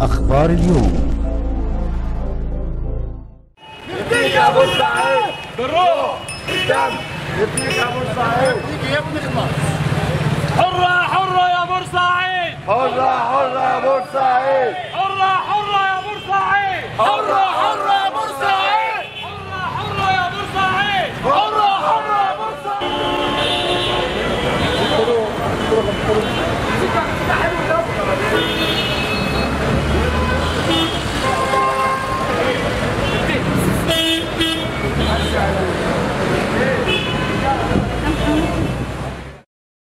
أخبار اليوم. نديك يا أبو الصعيد بالروح بالدم نديك يا أبو الصعيد نديك يا بنخلص حرة حرة يا بورسعيد حرة حرة يا بورسعيد حرة حرة يا بورسعيد حرة حرة يا بورسعيد حرة حرة يا بورسعيد حرة حرة يا بورسعيد